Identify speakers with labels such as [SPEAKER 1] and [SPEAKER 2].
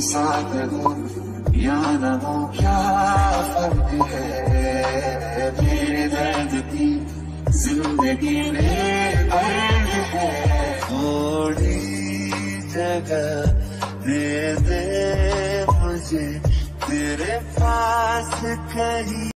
[SPEAKER 1] साथ हो? या न हो क्या फ़र्क है मेरे दर्द की ज़िंदगी में दर्द है थोड़ी जगह दे दे मुझे, तेरे पास कहीं